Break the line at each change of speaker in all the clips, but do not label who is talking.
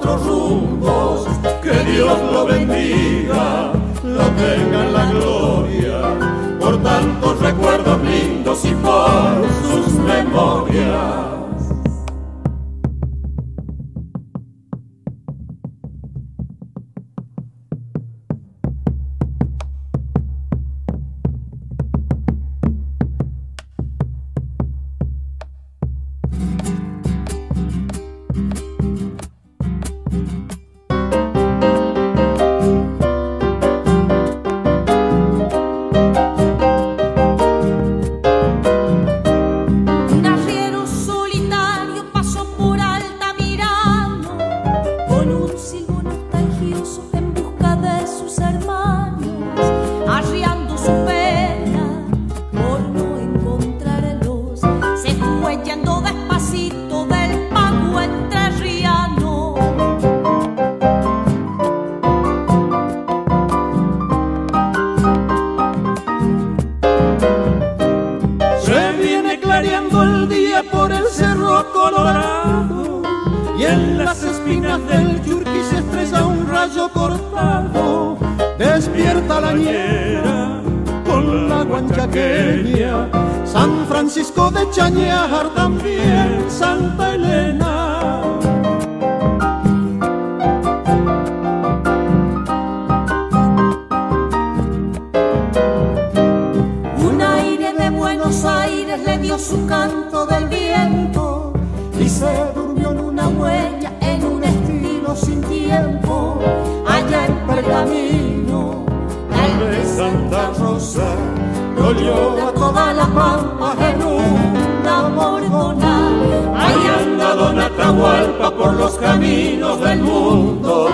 cuatro rumbos. Que Dios lo bendiga, lo tenga en la gloria, por tantos recuerdos lindos y por sus memorias.
Canto del viento y se durmió en una huella, en un estilo sin tiempo, allá en Pergamino,
Tal vez Santa Rosa dolió a toda la pampa en una
bordona.
Ahí anda Don por los caminos del mundo,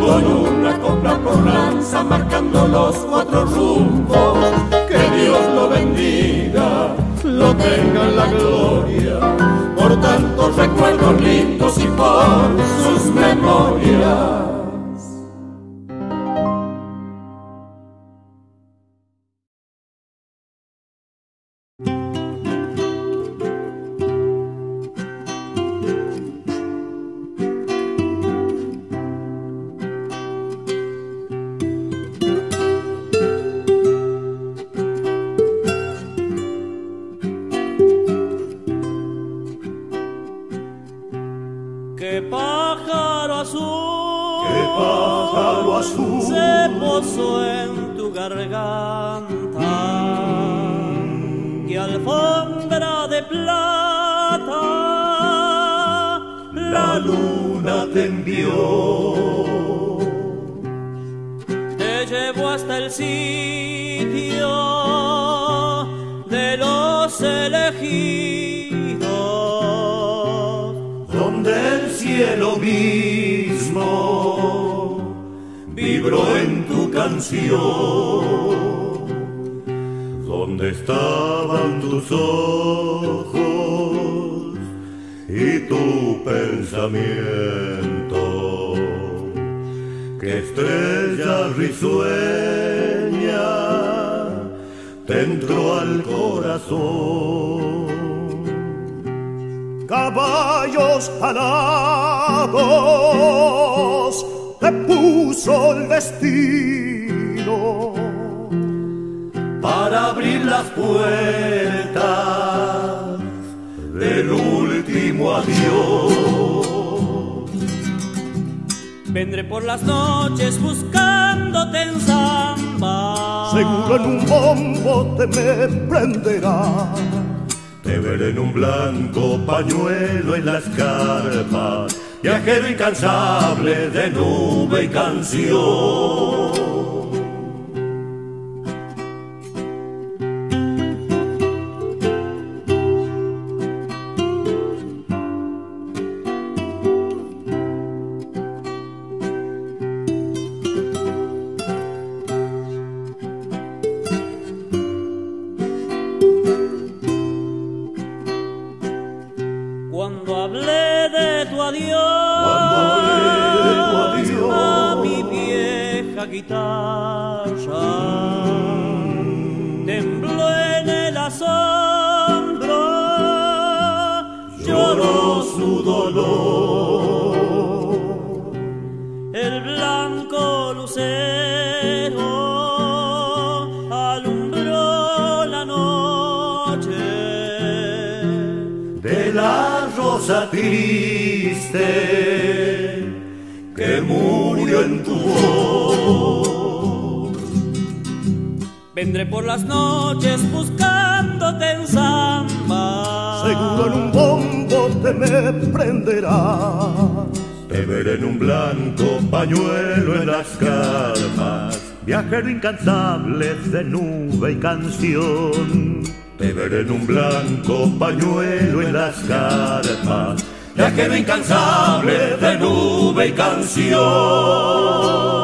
con una copla por lanza marcando los cuatro rumbos. Que Dios lo bendiga, lo tenga en la gloria, por tantos recuerdos lindos y por sus memorias. Donde estaban tus ojos y tu pensamiento, que estrella risueña te entró al corazón. Caballos alados te puso el destino abrir las puertas del último adiós.
Vendré por las noches buscándote en samba.
Seguro en un bombo te me prenderá. Te veré en un blanco pañuelo en las carpas,
viajero incansable de nube y canción.
lucero alumbró la noche de la rosa triste
que murió en tu voz. Vendré por las noches buscándote en samba. Seguro en un
bombo te me prenderás de ver en un blanco pañuelo en las carpas, viajero incansable de nube y canción. Te ver en un blanco pañuelo en las carpas, viajero incansable de nube y canción.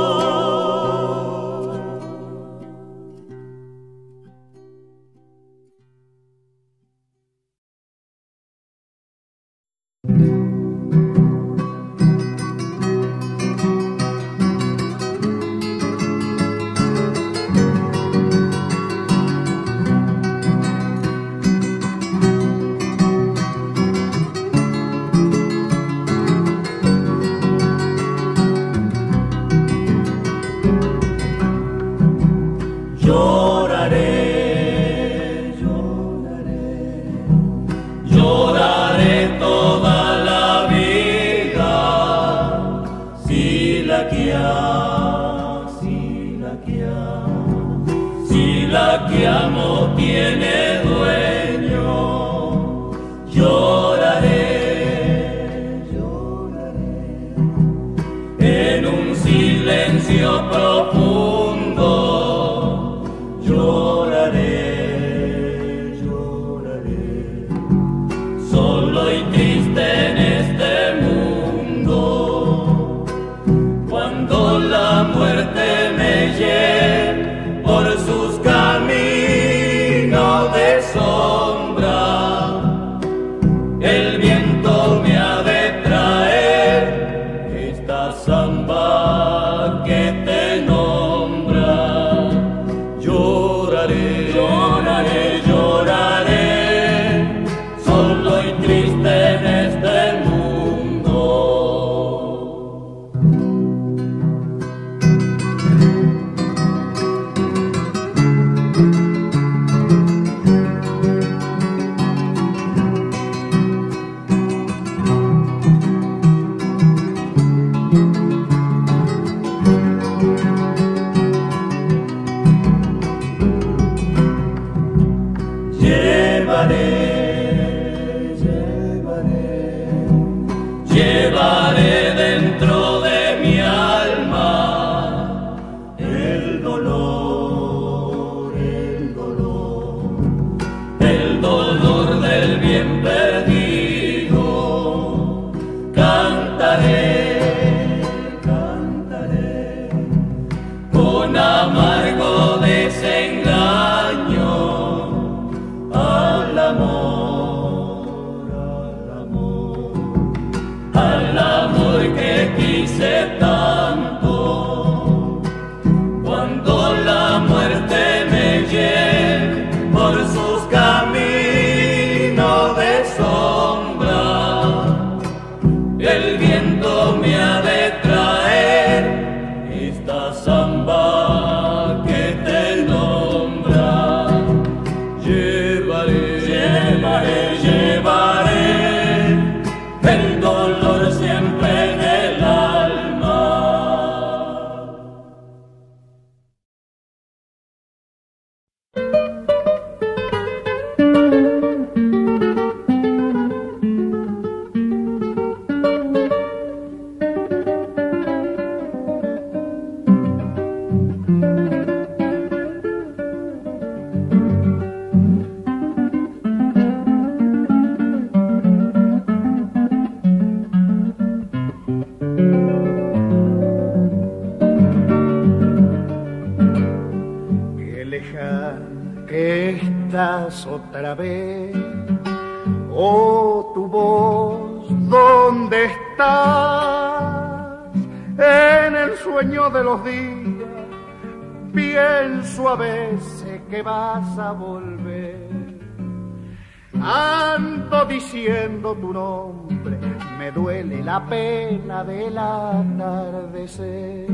Atardecer.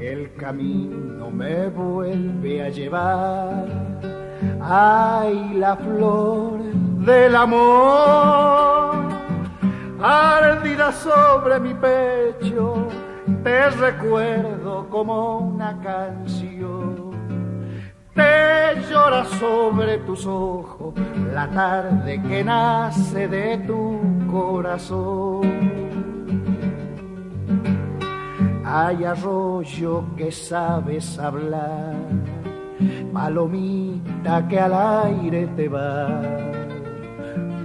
El camino me vuelve a llevar, ay la flor del amor, ardida sobre mi pecho, te recuerdo como una canción te llora sobre tus ojos la tarde que nace de tu corazón. Hay arroyo que sabes hablar, palomita que al aire te va.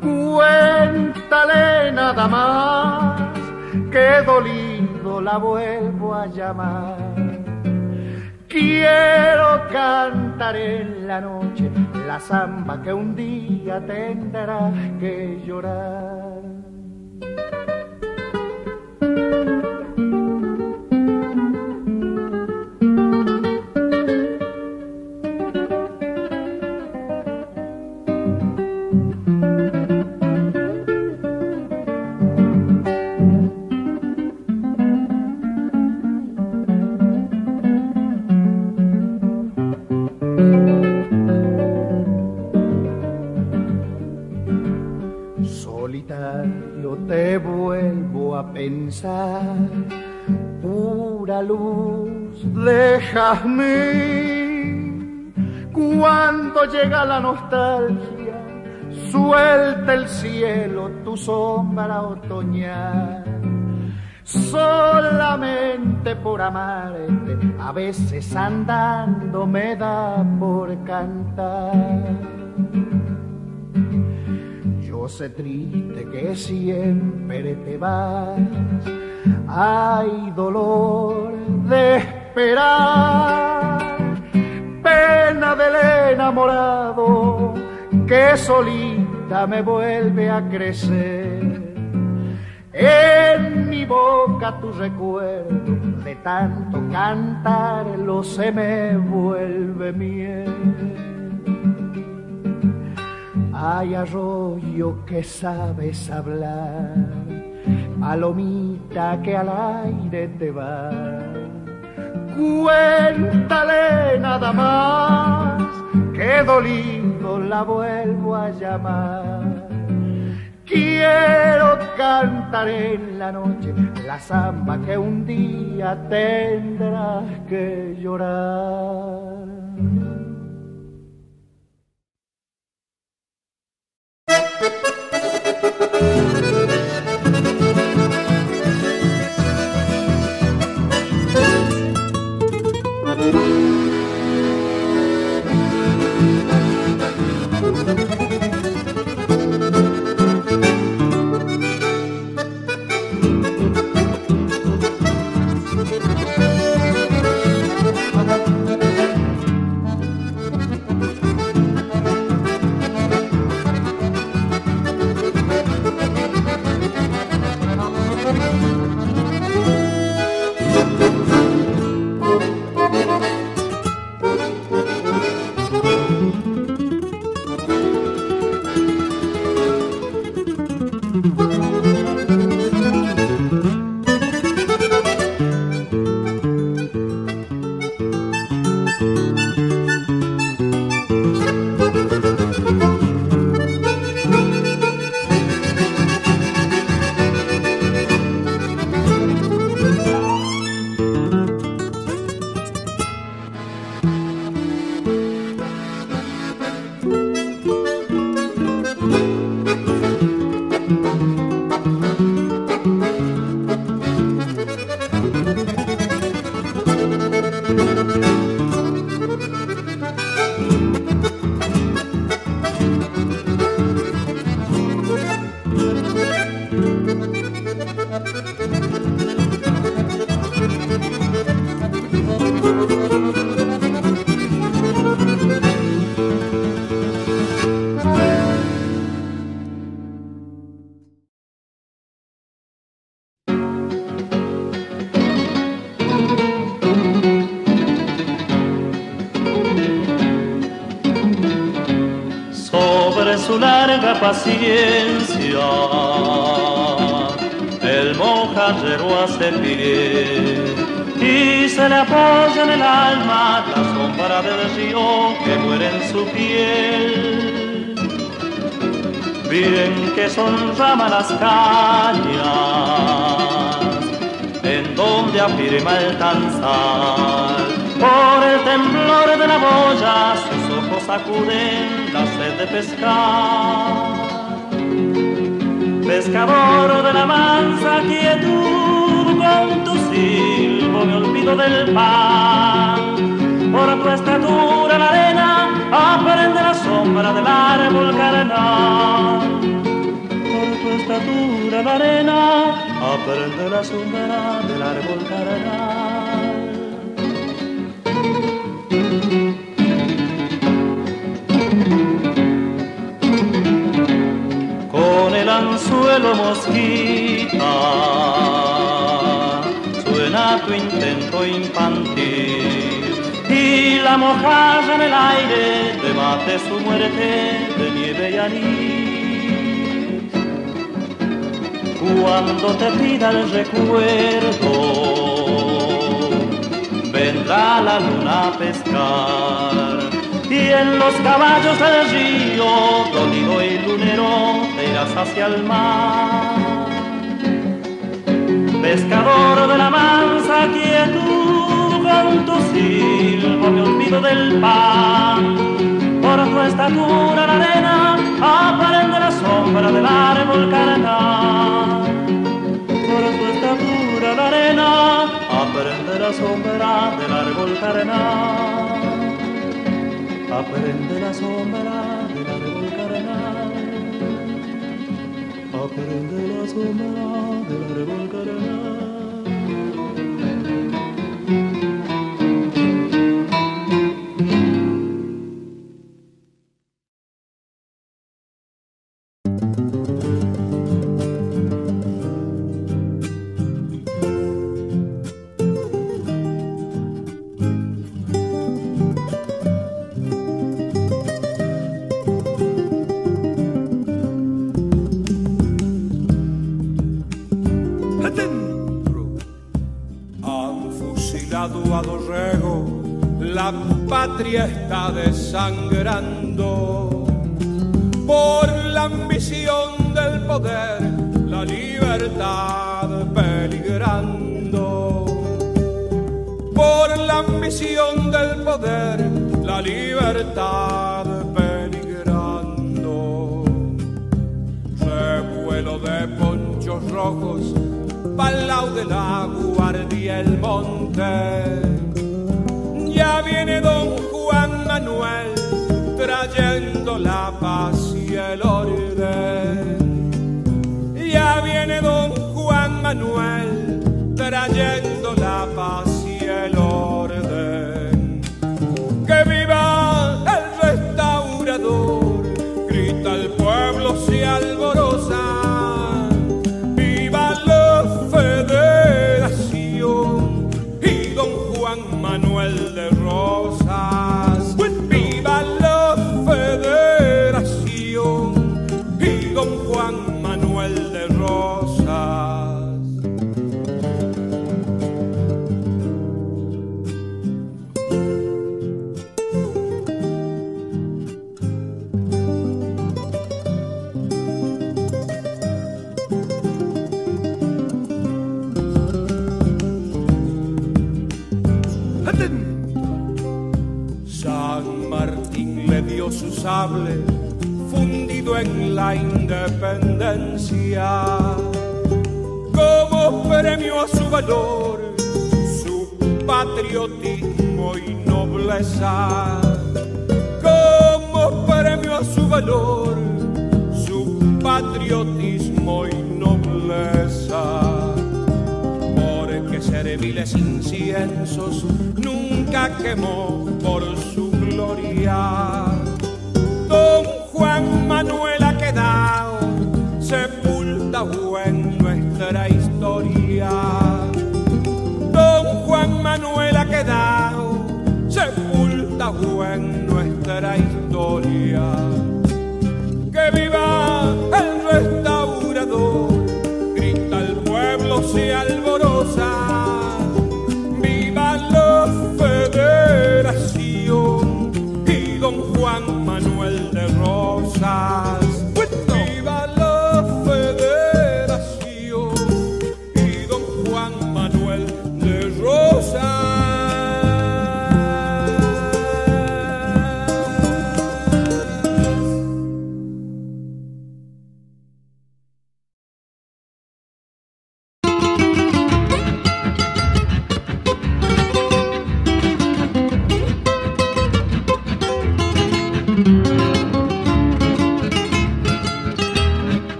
Cuéntale nada más que dolido la vuelvo a llamar Quiero cantar en la noche la samba que un día tendrás que llorar. Pura luz de. Cuando llega la nostalgia, suelta el cielo tu sombra otoñal. Solamente por amarte, a veces andando me da por cantar. Yo sé triste que siempre te vas hay dolor de esperar, pena del enamorado que solita me vuelve a crecer. En mi boca tu recuerdo de tanto cantarlo se me vuelve miel. Hay arroyo que sabes hablar palomita que al aire te va. Cuéntale nada más que dolido la vuelvo a llamar. Quiero cantar en la noche la samba que un día tendrás que llorar.
paciencia el mojadero hace pie y se le apoya en el alma la sombra del río que muere en su piel. Bien que son ramas las cañas en donde afirma el danzar. Por el temblor de la boya sus ojos sacuden la sed de pescar pescador de la mansa quietud, con tu silbo me olvido del pan. Por tu estatura la arena aprende la sombra del árbol carnal. Por tu estatura la arena aprende la sombra del árbol carnal. Anzuelo mosquita, suena tu intento infantil. Y la mojaja en el aire debate su muerte de nieve y anís. Cuando te pida el recuerdo, vendrá la luna a pescar. Y en los caballos del río, dolido y lunero, te irás hacia el mar. Pescador de la mansa quietud, con tu silbo me olvido del pan. Por tu estatura la arena aprende la sombra del árbol carnal. Por tu estatura la arena aprende la sombra del árbol carnal aprende la sombra del árbol carnal. Aprende la sombra del árbol carnal.
Está desangrando por la ambición del poder, la libertad peligrando. Por la ambición del poder, la libertad peligrando. Revuelo de ponchos rojos, lado de la guardia el monte. Ya viene don Manuel trayendo la paz y el orden. Ya viene don Juan Manuel trayendo la paz
social.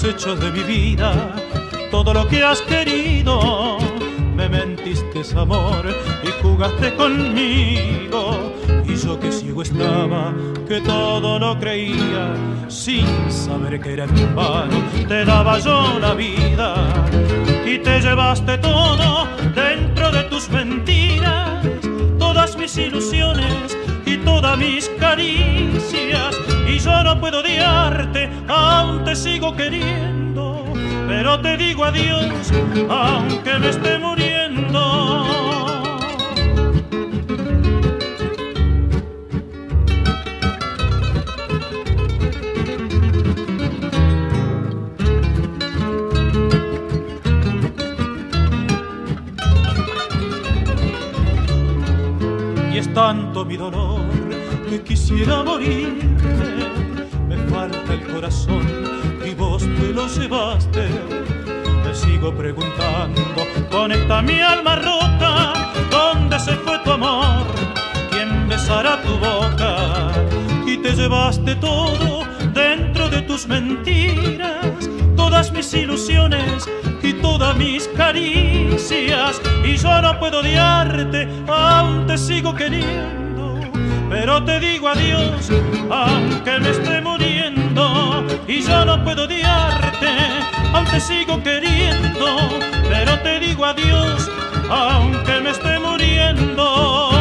Has de mi vida todo lo que has querido, me mentiste amor y jugaste conmigo. Y yo que ciego estaba, que todo lo creía, sin saber que era en vano, te daba yo la vida y te llevaste todo dentro de tus mentiras, todas mis ilusiones y todas mis caricias. Y yo no puedo odiarte, aún te sigo queriendo, pero te digo adiós, aunque me esté todo dentro de tus mentiras, todas mis ilusiones y todas mis caricias. Y yo no puedo odiarte, aún te sigo queriendo. Pero te digo adiós, aunque me esté muriendo. Y yo no puedo odiarte, aún te sigo queriendo. Pero te digo adiós, aunque me esté muriendo.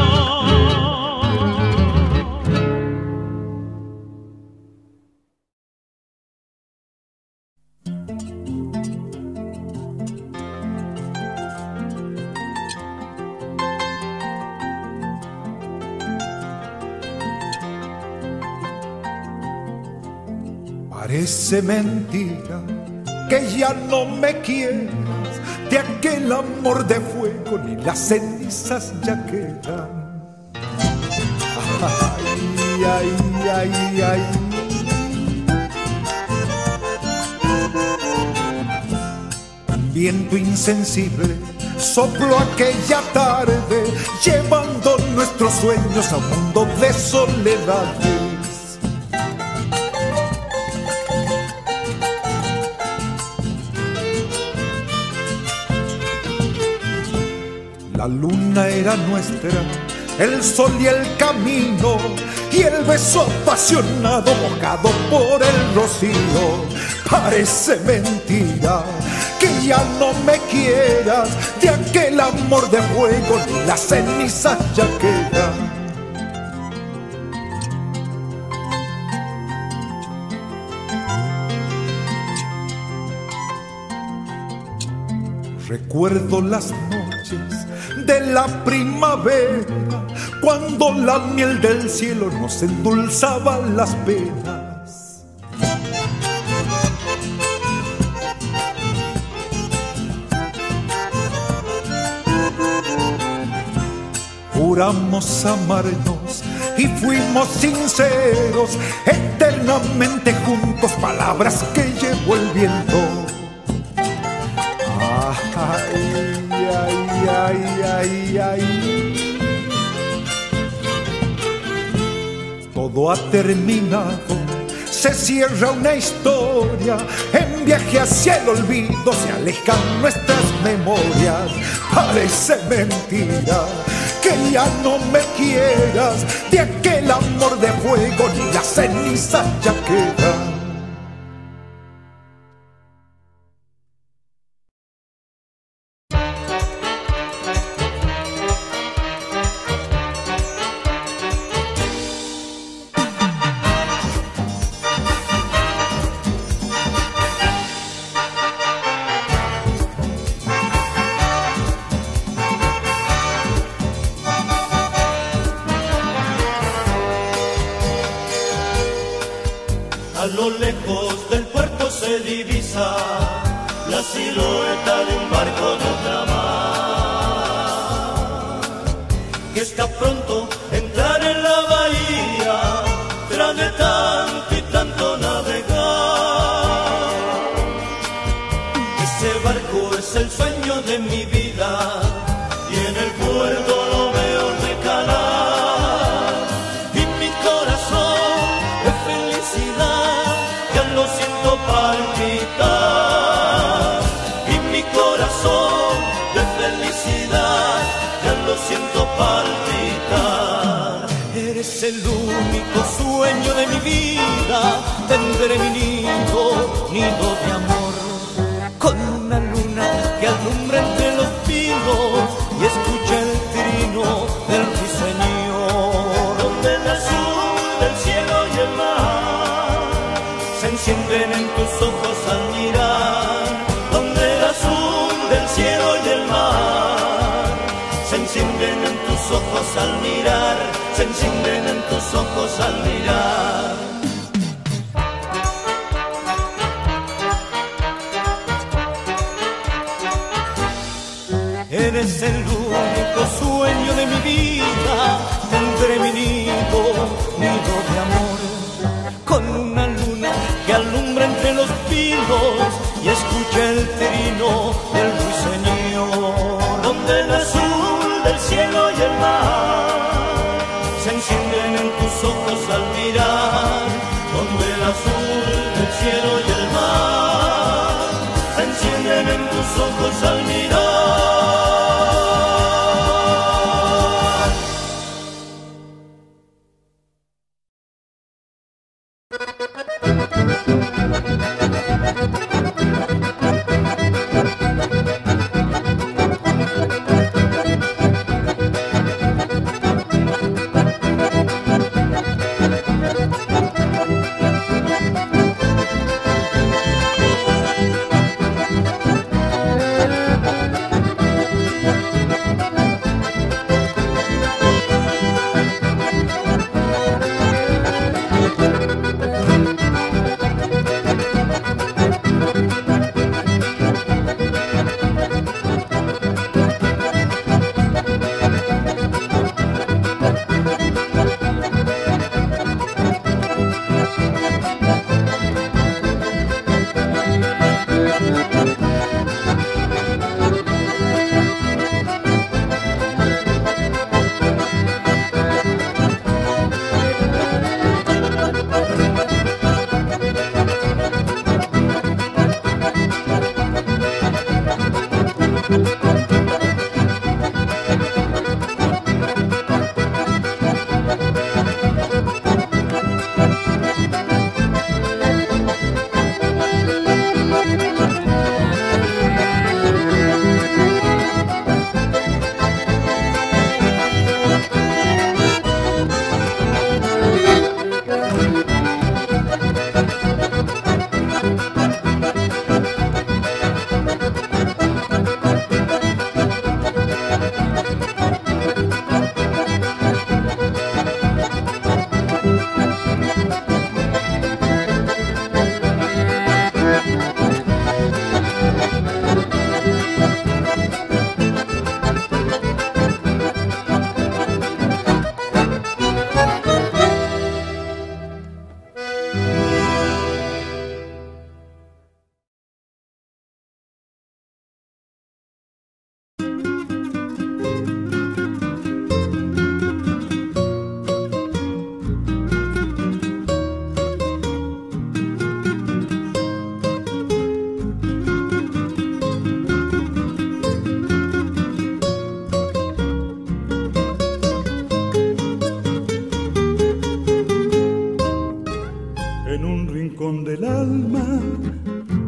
Parece mentira que ya no me quieras, de aquel amor de fuego ni las cenizas ya quedan. Ay, ay, ay, ay. Viento insensible sopló aquella tarde, llevando nuestros sueños a un mundo de soledad. La luna era nuestra, el sol y el camino, y el beso apasionado mojado por el rocío. Parece mentira que ya no me quieras, de aquel amor de fuego ni las cenizas ya quedan. Recuerdo las noches de la primavera, cuando la miel del cielo nos endulzaba las penas. Juramos amarnos y fuimos sinceros, eternamente juntos, palabras que llevo el viento. Ay, ay, ay, ay. Todo ha terminado, se cierra una historia, en viaje hacia el olvido se alejan nuestras memorias. Parece mentira que ya no me quieras, de aquel amor de fuego ni la ceniza ya queda.
se en tus ojos al mirar. Eres el único sueño de mi vida, tendré mi nido, nido de amor, con una luna que alumbra entre los pinos y escucha el trino del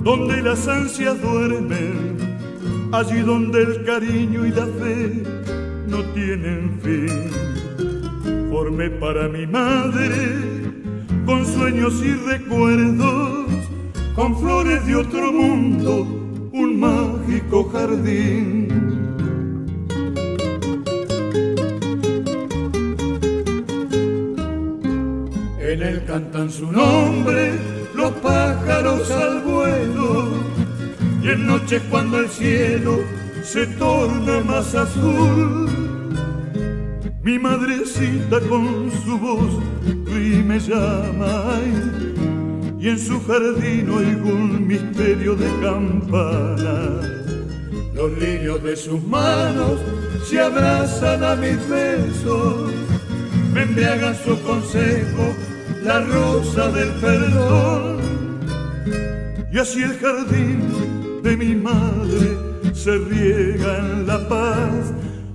donde
las ansias duermen, allí donde el cariño y la fe no tienen fin. Formé para mi madre con sueños y recuerdos, con flores de otro mundo, un mágico jardín. En él cantan su nombre los padres en noche cuando el cielo se torna más azul. Mi madrecita con su voz y me llama y en su jardín oigo un misterio de campana. Los lirios de sus manos se abrazan a mis besos, me embriagan su consejo, la rosa del perdón. Y así el jardín de mi madre se riega en la paz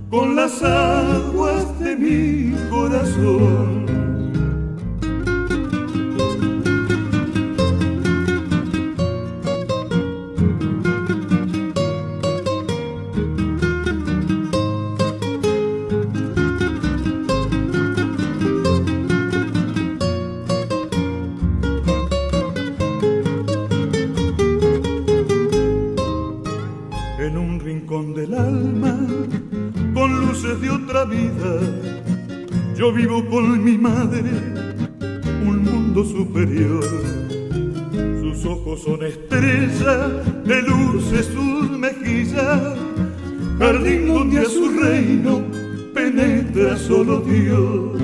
con las aguas de mi corazón. Yo vivo con mi madre un mundo superior. Sus ojos son estrellas, de luces sus mejillas, jardín donde a su reino penetra solo Dios.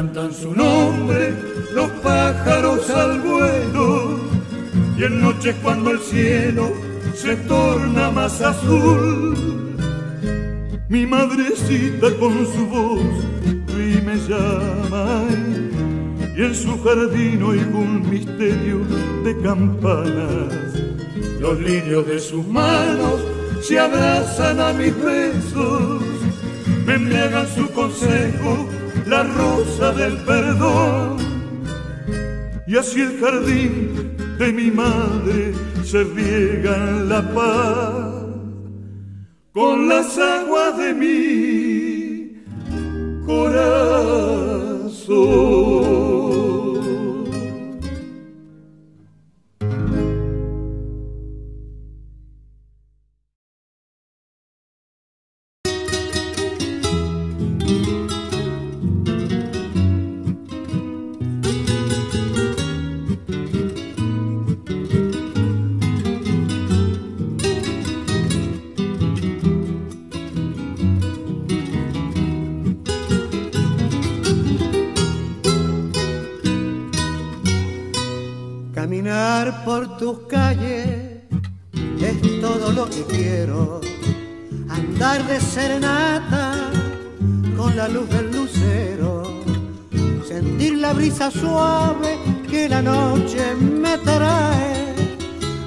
Cantan su nombre los pájaros al vuelo y en noches cuando el cielo se torna más azul. Mi madrecita con su voz y me llama y en su jardín oigo un misterio de campanas. Los lirios de sus manos se abrazan a mis besos, me embriagan su consejo, la rosa del perdón. Y así el jardín de mi madre se riega la paz con las aguas de mi corazón.
Tus calles es todo lo que quiero. Andar de serenata con la luz del lucero. Sentir la brisa suave que la noche me trae.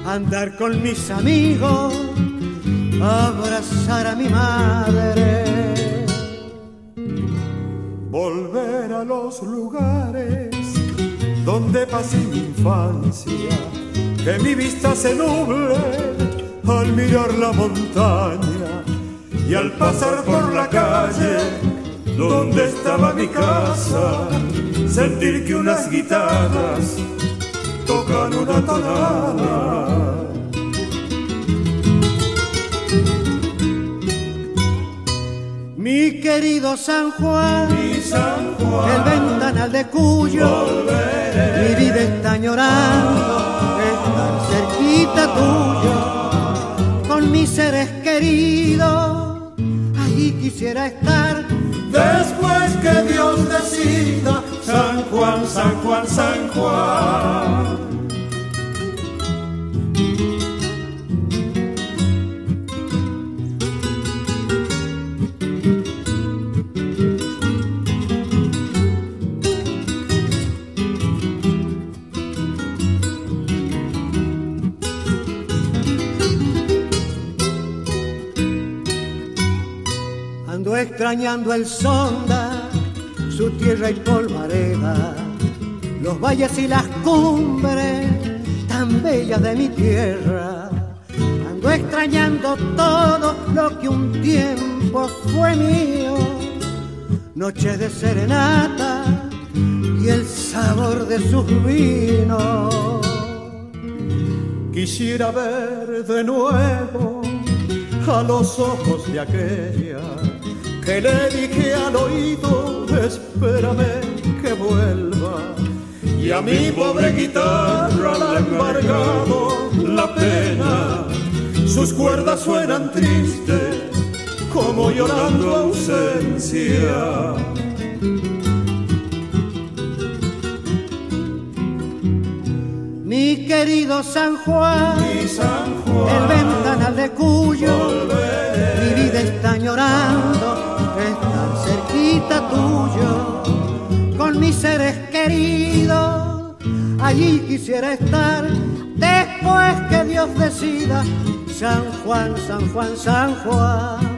Andar con mis amigos, abrazar a mi madre.
Volver a los lugares donde pasé mi infancia que mi vista se nuble al mirar la montaña y al pasar por la calle donde estaba mi casa, sentir que unas guitarras tocan una tonada.
Mi querido San Juan, el ventanal de Cuyo, mi vida está llorando cerquita tuyo, con mis seres queridos, allí quisiera estar.
Después que Dios decida, San Juan, San Juan, San Juan.
Extrañando el sonda, su tierra y polvareda, los valles y las cumbres tan bellas de mi tierra. Ando extrañando todo lo que un tiempo fue mío, noches de serenata y el sabor de sus vinos.
Quisiera ver de nuevo a los ojos de aquella que le dije al oído, espérame que vuelva. Y a mi pobre guitarra la ha embargado la pena, sus cuerdas suenan tristes como llorando ausencia.
Mi querido San Juan,
San Juan
el ventanal de Cuyo, mi vida está llorando, tuyo, con mis seres queridos, allí quisiera estar, después que Dios decida, San Juan, San Juan, San Juan.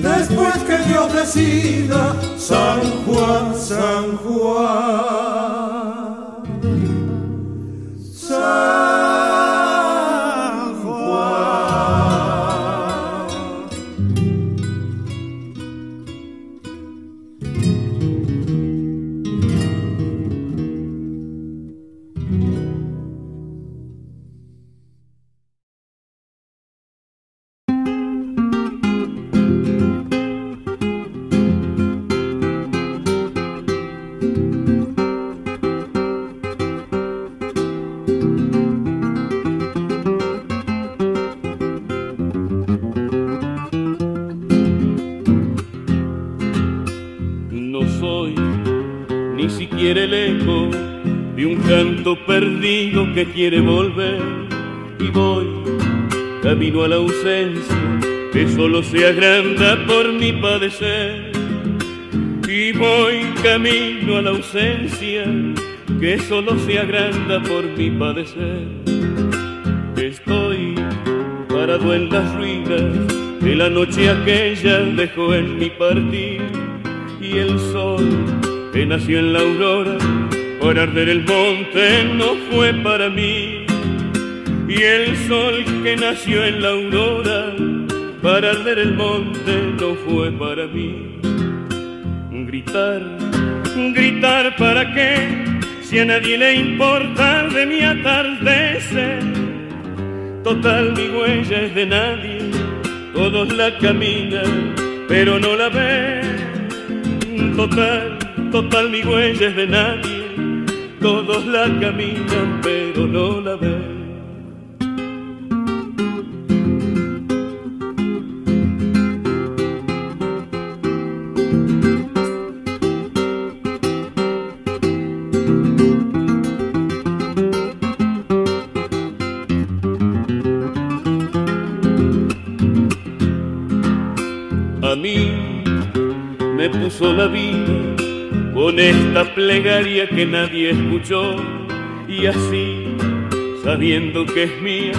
Después que Dios decida, San Juan, San Juan.
Perdido que quiere volver y voy camino a la ausencia que solo se agranda por mi padecer. Y voy camino a la ausencia que solo se agranda por mi padecer. Estoy parado en las ruinas de la noche aquella dejó en mi partir y el sol que nació en la aurora por arder el monte no fue para mí. Y el sol que nació en la aurora para arder el monte no fue para mí. Gritar gritar para qué si a nadie le importa de mi atardecer. Total mi huella es de nadie. Todos la caminan pero no la ven. Total, total mi huella es de nadie, todos la caminan pero no la ven. Esta plegaria que nadie escuchó. Y así, sabiendo que es mía,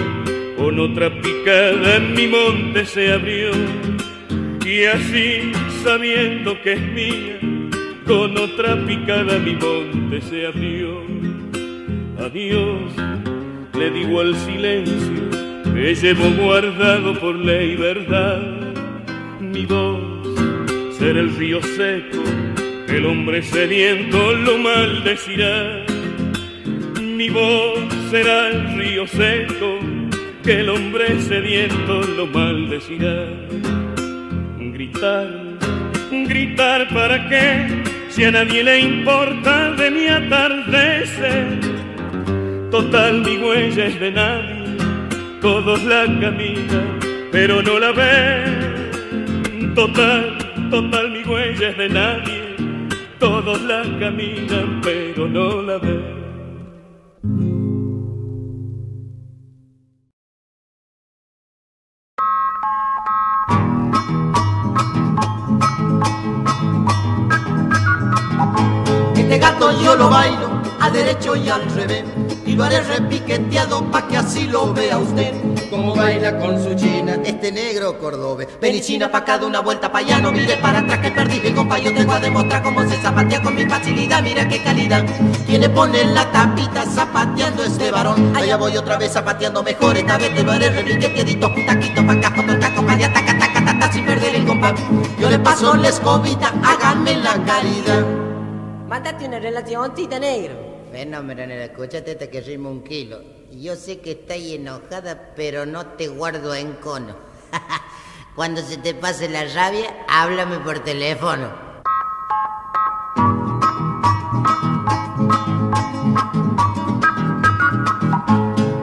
con otra picada en mi monte se abrió. Y así, sabiendo que es mía, con otra picada mi monte se abrió. Adiós, le digo al silencio que llevo guardado por ley verdad. Mi voz será el río seco, el hombre sediento lo maldecirá. Mi voz será el río seco, que el hombre sediento lo maldecirá. Gritar, gritar para qué, si a nadie le importa de mi atardecer. Total mi huella es de nadie, todos la caminan, pero no la ven. Total, total mi huella es de nadie, todos la caminan pero no la ven.
Este gato yo lo bailo al derecho y al revés y lo haré repiqueteado pa' que así lo vea usted. Como baila con su china este negro cordobés. Ven y china pa' cada una vuelta pa' allá, no mire para atrás que perdí mi compa. Yo te voy a demostrar cómo se zapatea con mi facilidad, mira qué calidad. Quienes ponen la tapita zapateando este varón. Allá voy otra vez zapateando mejor, esta vez te lo haré repiqueteadito, taquito pa' acá, otro taco pa' allá, taca, taca, taca, sin perder el compás. Yo le paso la escobita, háganme la caridad.
Mándate una relacióncita, negro.
Fenómeno, nena, escúchate hasta que rimo un kilo. Yo sé que estás enojada, pero no te guardo en cono. Cuando se te pase la rabia, háblame por teléfono.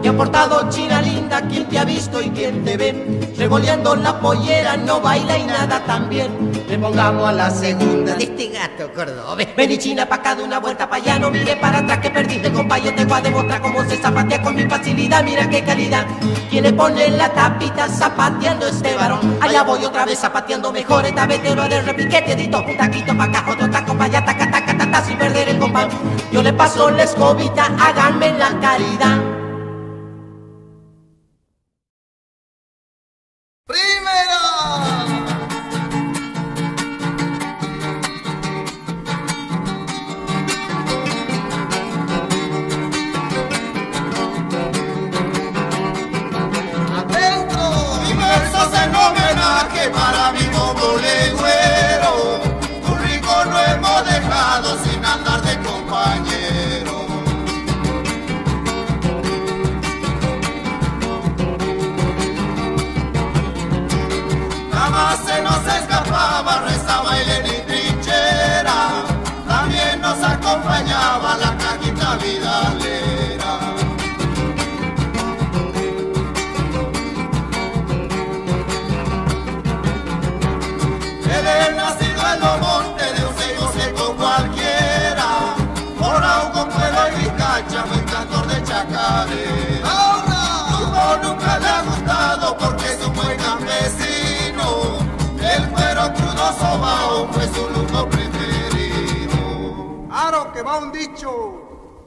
Te ha portado china quien te ha visto y quien te ve. revoleando la pollera, no baila y nada también. Le pongamos a la segunda
de este gato cordobés.
Vení china pa' acá de una vuelta pa' allá, no mire para atrás que perdiste, compa, yo te voy a demostrar cómo se zapatea con mi facilidad, mira qué calidad. Quien le pone la tapita zapateando este varón, allá voy otra vez zapateando mejor, esta vez te lo haré repiquete, dito un taquito pa' acá, otro taco pa' allá, taca, taca, taca, sin perder el compás. Yo le paso la escobita, háganme la caridad.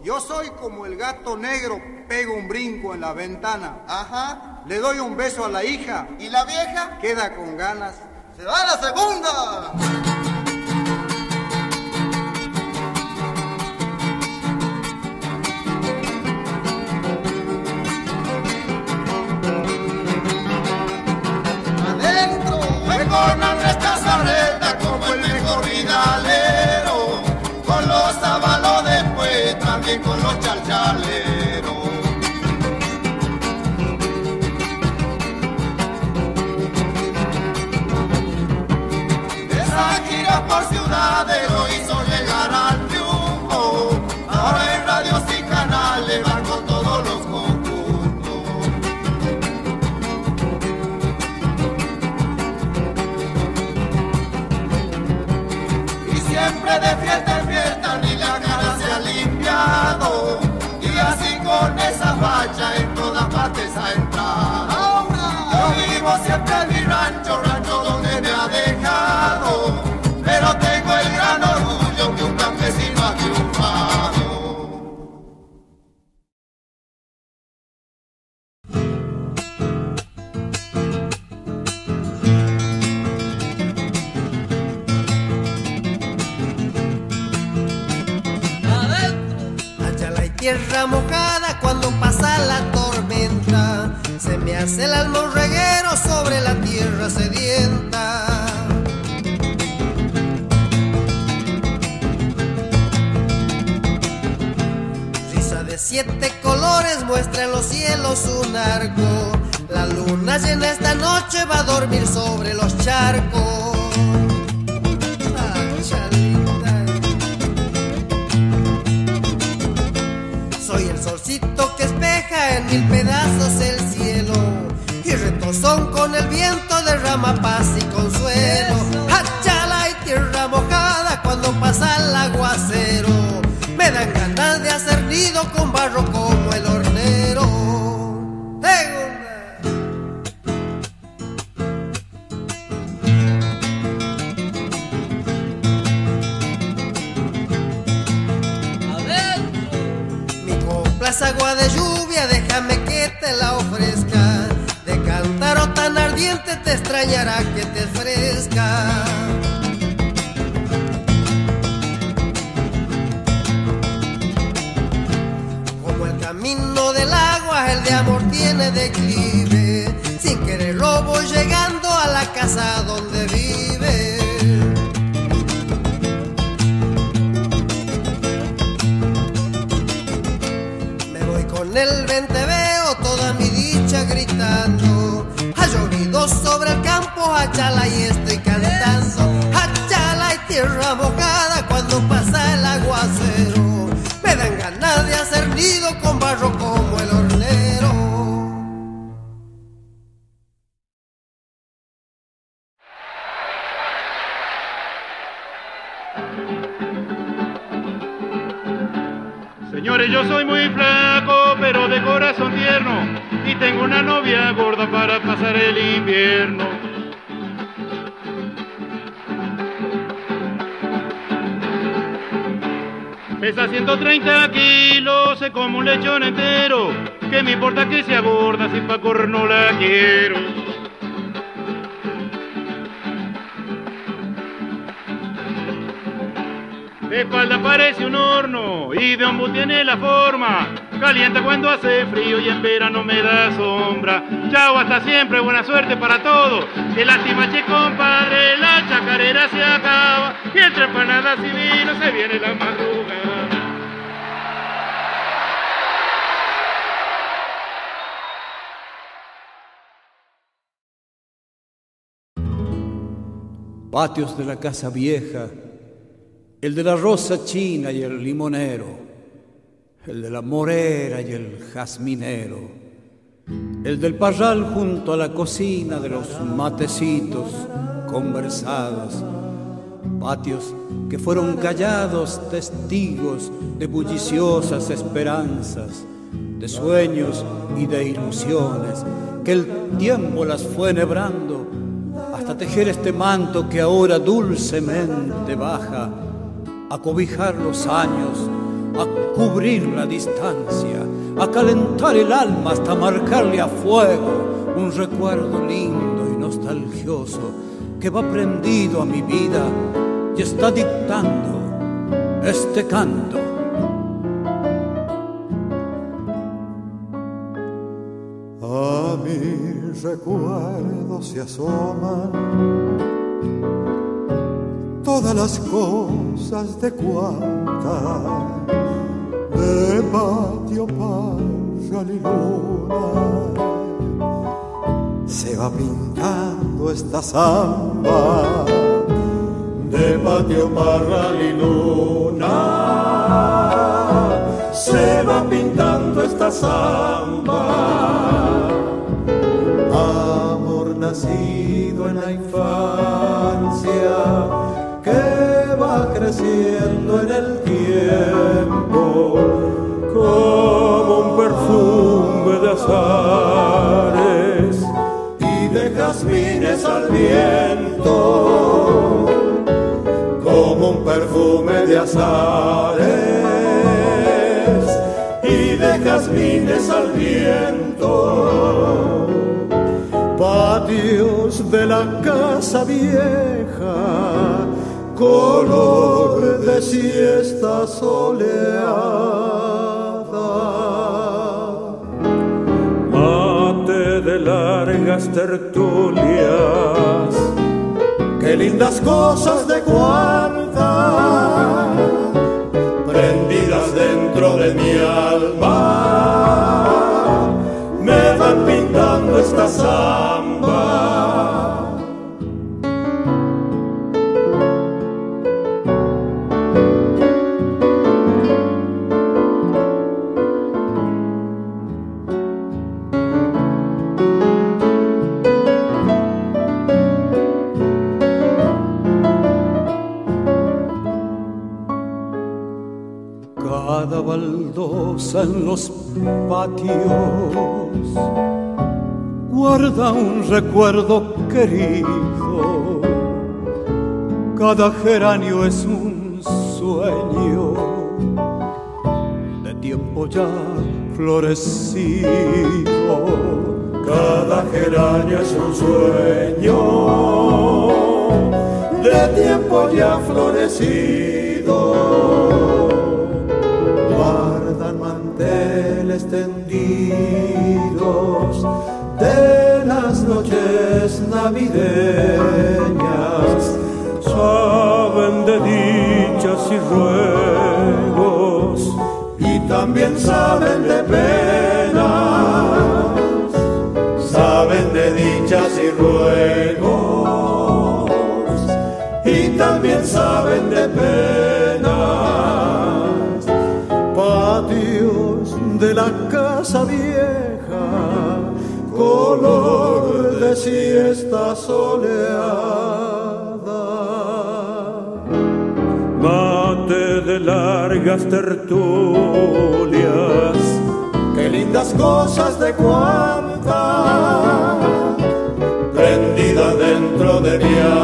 Yo soy como el gato negro, pego un brinco en la ventana. Ajá. Le doy un beso a la hija.
¿Y la vieja?
Queda con ganas.
¡Se va la segunda!
Siempre de fiesta en fiesta ni la cara se ha limpiado. Y así con esa facha
tierra mojada cuando pasa la tormenta. Se me hace el alma un reguero sobre la tierra sedienta. Risa de siete colores muestra en los cielos un arco. La luna llena esta noche va a dormir sobre los charcos. En mil pedazos el cielo y retozón con el viento derrama paz y consuelo. Hachala y tierra mojada cuando pasa el aguacero. Me dan ganas de hacer nido con barro como el hornero. Mi copla es agua de lluvia, tan ardiente te extrañará que te fresca. Como el camino del agua, el de amor tiene declive. Sin quererlo voy llegando a la casa donde vive. Me voy con el vente achala y estoy cantando. Achala y tierra mojada cuando pasa el aguacero. Me dan ganas de hacer nido con barro como
un lechón entero. Que me importa que sea gorda, si pa' no la quiero. De espalda parece un horno y de ombú tiene la forma. Calienta cuando hace frío y en verano me da sombra. Chao, hasta siempre, buena suerte para todos. Qué lástima, che, compadre, la chacarera se acaba. Y entre panadas y vino se viene la madrugada.
Patios de la casa vieja, el de la rosa china y el limonero, el de la morera y el jazminero, el del parral junto a la cocina de los matecitos conversados, patios que fueron callados testigos de bulliciosas esperanzas, de sueños y de ilusiones, que el tiempo las fue enhebrando hasta tejer este manto que ahora dulcemente baja a cobijar los años, a cubrir la distancia, a calentar el alma hasta marcarle a fuego un recuerdo lindo y nostalgioso que va prendido a mi vida y está dictando este canto.
Recuerdos se asoman todas las cosas de cuanta, de patio, parral y luna. Se va pintando esta samba de patio, parral y luna. Se va pintando esta samba. Nacido en la infancia que va creciendo en el tiempo como un perfume de azares y de jazmines al viento como un perfume de azares y de jazmines al viento patios de la casa vieja, color de siesta soleada.
Mate de largas tertulias,
Qué lindas cosas de cuarta,
prendidas dentro de mi alma, esta samba.
Cada baldosa en los patios guarda un recuerdo querido. Cada geranio es un sueño de tiempo ya florecido.
Cada geranio es un sueño de tiempo ya florecido.
Noches navideñas.
Saben de dichas y ruegos
y también saben de penas,
saben de dichas y ruegos
y también saben de penas. Patios de la si está soleada.
Mate de
largas tertulias, qué lindas cosas de cuanta, prendida dentro de mi alma.